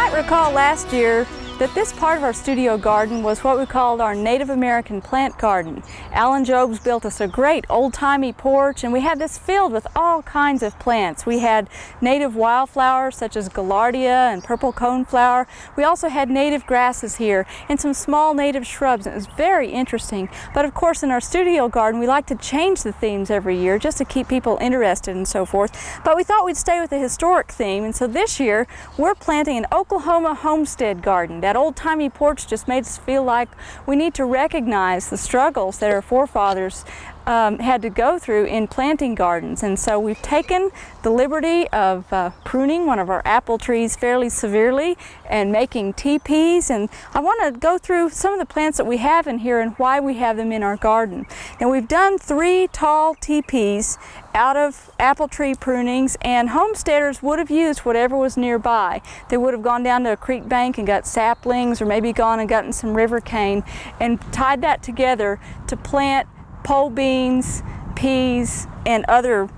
might recall last year that this part of our studio garden was what we called our Native American plant garden. Alan Jobs built us a great old-timey porch and we had this filled with all kinds of plants. We had native wildflowers such as gaillardia and purple coneflower. We also had native grasses here and some small native shrubs. It was very interesting. But of course in our studio garden we like to change the themes every year just to keep people interested and so forth. But we thought we'd stay with the historic theme and so this year we're planting an Oklahoma homestead garden that old-timey porch just made us feel like we need to recognize the struggles that our forefathers um, had to go through in planting gardens. And so we've taken the liberty of uh, pruning one of our apple trees fairly severely and making teepees. And I want to go through some of the plants that we have in here and why we have them in our garden. And we've done three tall teepees out of apple tree prunings and homesteaders would have used whatever was nearby. They would have gone down to a creek bank and got saplings or maybe gone and gotten some river cane and tied that together to plant pole beans, peas, and other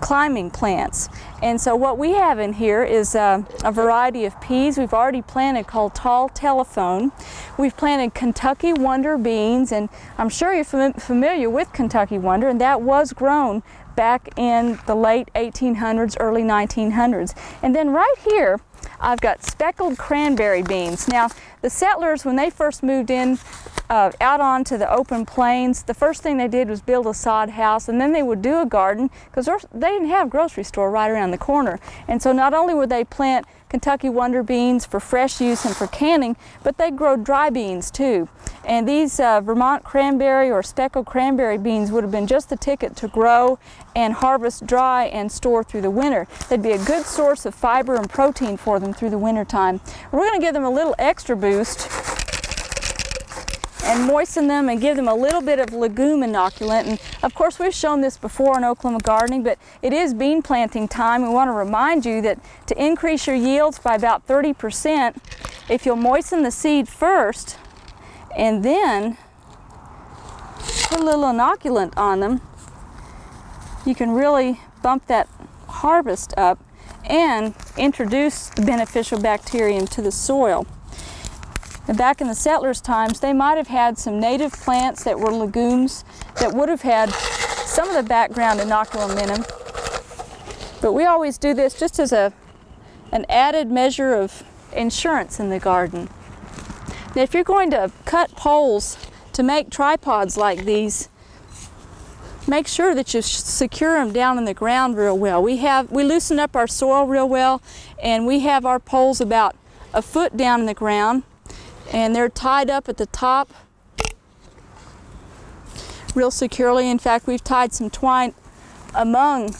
climbing plants. And so what we have in here is uh, a variety of peas we've already planted called tall telephone. We've planted Kentucky Wonder beans and I'm sure you're fam familiar with Kentucky Wonder and that was grown back in the late 1800s, early 1900s. And then right here I've got speckled cranberry beans. Now the settlers when they first moved in uh, out onto the open plains, the first thing they did was build a sod house and then they would do a garden because they didn't have a grocery store right around the corner. And so not only would they plant Kentucky Wonder beans for fresh use and for canning, but they grow dry beans too. And these uh, Vermont cranberry or speckled cranberry beans would have been just the ticket to grow and harvest dry and store through the winter. They'd be a good source of fiber and protein for them through the winter time. We're going to give them a little extra boost and moisten them and give them a little bit of legume inoculant. And of course, we've shown this before in Oklahoma gardening, but it is bean planting time. We want to remind you that to increase your yields by about 30%, if you'll moisten the seed first and then put a little inoculant on them, you can really bump that harvest up and introduce the beneficial bacterium to the soil. And back in the settlers' times, they might have had some native plants that were legumes that would have had some of the background inoculum in them. But we always do this just as a, an added measure of insurance in the garden. Now, if you're going to cut poles to make tripods like these, make sure that you secure them down in the ground real well. We have we loosen up our soil real well, and we have our poles about a foot down in the ground and they're tied up at the top real securely. In fact, we've tied some twine among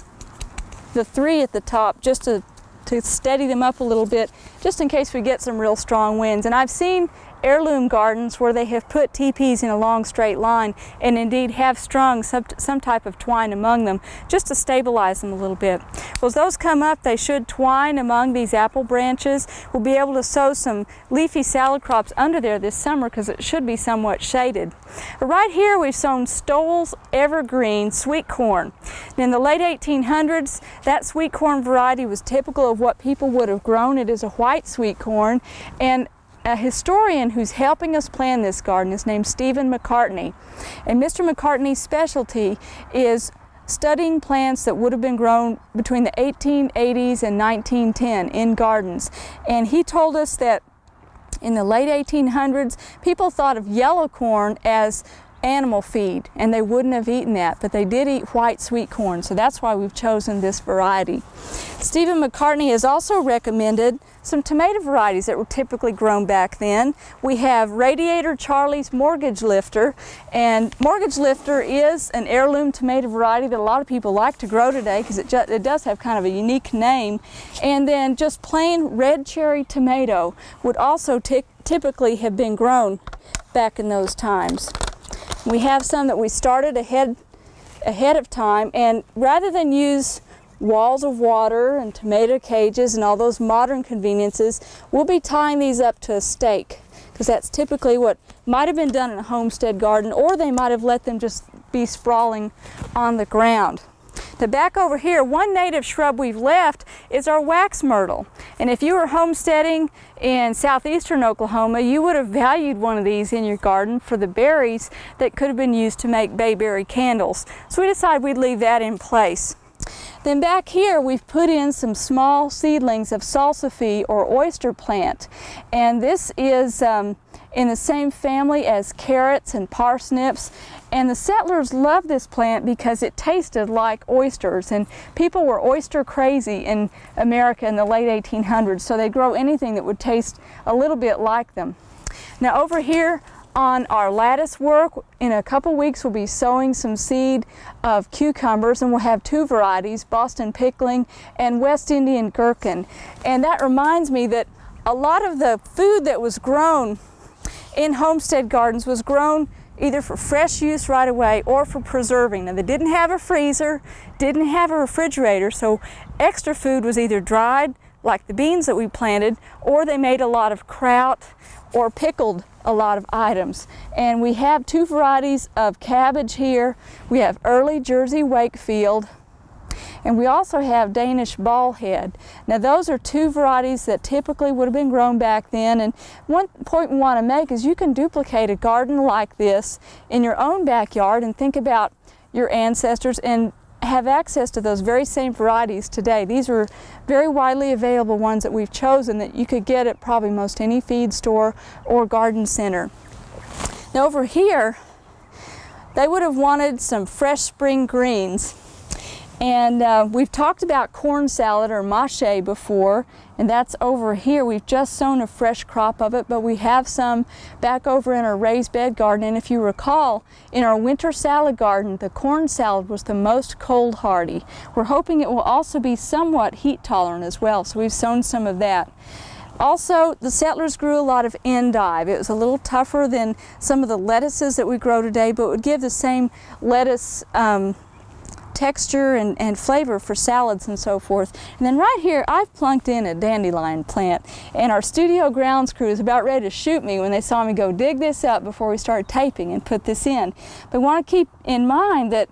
the three at the top just to, to steady them up a little bit, just in case we get some real strong winds. And I've seen heirloom gardens where they have put teepees in a long straight line and indeed have strung some, some type of twine among them just to stabilize them a little bit. Well, as those come up, they should twine among these apple branches. We'll be able to sow some leafy salad crops under there this summer because it should be somewhat shaded. Right here we've sown Stowell's Evergreen sweet corn. In the late 1800s, that sweet corn variety was typical of what people would have grown. It is a white sweet corn and a historian who's helping us plan this garden is named Stephen McCartney. And Mr. McCartney's specialty is studying plants that would have been grown between the 1880s and 1910 in gardens. And he told us that in the late 1800s, people thought of yellow corn as animal feed and they wouldn't have eaten that but they did eat white sweet corn so that's why we've chosen this variety. Stephen McCartney has also recommended some tomato varieties that were typically grown back then. We have Radiator Charlie's Mortgage Lifter and Mortgage Lifter is an heirloom tomato variety that a lot of people like to grow today because it, it does have kind of a unique name and then just plain red cherry tomato would also typically have been grown back in those times. We have some that we started ahead, ahead of time and rather than use walls of water and tomato cages and all those modern conveniences, we'll be tying these up to a stake because that's typically what might have been done in a homestead garden or they might have let them just be sprawling on the ground. The back over here, one native shrub we've left is our wax myrtle. And if you were homesteading in southeastern Oklahoma, you would have valued one of these in your garden for the berries that could have been used to make bayberry candles. So we decided we'd leave that in place. Then back here we've put in some small seedlings of salsify or oyster plant and this is um, in the same family as carrots and parsnips and the settlers loved this plant because it tasted like oysters and people were oyster crazy in America in the late 1800s so they'd grow anything that would taste a little bit like them. Now over here on our lattice work, in a couple weeks we'll be sowing some seed of cucumbers and we'll have two varieties, Boston pickling and West Indian gherkin. And that reminds me that a lot of the food that was grown in homestead gardens was grown either for fresh use right away or for preserving. Now they didn't have a freezer, didn't have a refrigerator, so extra food was either dried, like the beans that we planted, or they made a lot of kraut or pickled a lot of items. And we have two varieties of cabbage here. We have early Jersey Wakefield, and we also have Danish ballhead. Now those are two varieties that typically would have been grown back then. And one point we want to make is you can duplicate a garden like this in your own backyard and think about your ancestors and have access to those very same varieties today. These are very widely available ones that we've chosen that you could get at probably most any feed store or garden center. Now over here, they would have wanted some fresh spring greens and uh, we've talked about corn salad or mâché before, and that's over here. We've just sown a fresh crop of it, but we have some back over in our raised bed garden. And if you recall, in our winter salad garden, the corn salad was the most cold hardy. We're hoping it will also be somewhat heat tolerant as well, so we've sown some of that. Also, the settlers grew a lot of endive. It was a little tougher than some of the lettuces that we grow today, but would give the same lettuce um, texture and, and flavor for salads and so forth. And then right here, I've plunked in a dandelion plant. And our studio grounds crew is about ready to shoot me when they saw me go dig this up before we started taping and put this in. But want to keep in mind that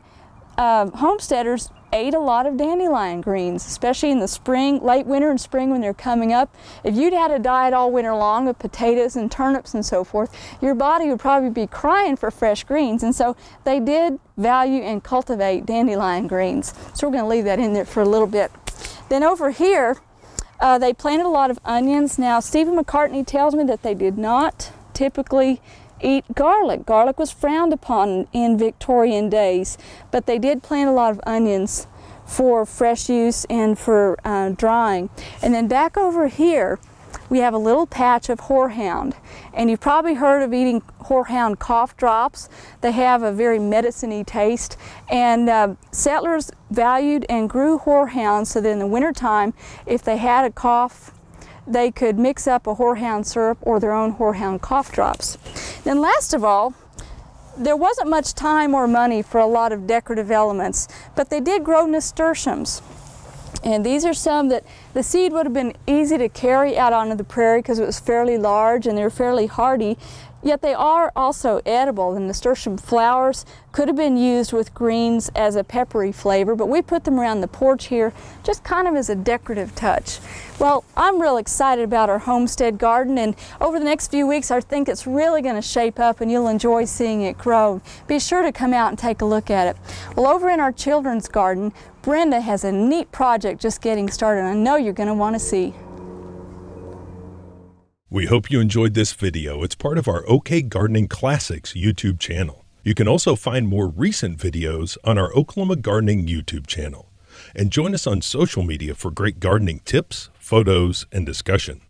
uh, homesteaders ate a lot of dandelion greens, especially in the spring, late winter and spring when they're coming up. If you'd had a diet all winter long of potatoes and turnips and so forth, your body would probably be crying for fresh greens. And so they did value and cultivate dandelion greens. So we're going to leave that in there for a little bit. Then over here, uh, they planted a lot of onions. Now, Stephen McCartney tells me that they did not typically eat garlic. Garlic was frowned upon in Victorian days, but they did plant a lot of onions for fresh use and for uh, drying. And then back over here, we have a little patch of horehound. And you've probably heard of eating horehound cough drops. They have a very medicine-y taste. And uh, settlers valued and grew horehounds so that in the wintertime, if they had a cough they could mix up a horehound syrup or their own horehound cough drops. Then last of all, there wasn't much time or money for a lot of decorative elements, but they did grow nasturtiums. And these are some that the seed would have been easy to carry out onto the prairie because it was fairly large and they're fairly hardy, yet they are also edible. The nasturtium flowers could have been used with greens as a peppery flavor, but we put them around the porch here just kind of as a decorative touch. Well, I'm real excited about our homestead garden and over the next few weeks I think it's really going to shape up and you'll enjoy seeing it grow. Be sure to come out and take a look at it. Well, over in our children's garden, Brenda has a neat project just getting started I know you're going to want to see. We hope you enjoyed this video. It's part of our OK Gardening Classics YouTube channel. You can also find more recent videos on our Oklahoma Gardening YouTube channel. And join us on social media for great gardening tips, photos, and discussion.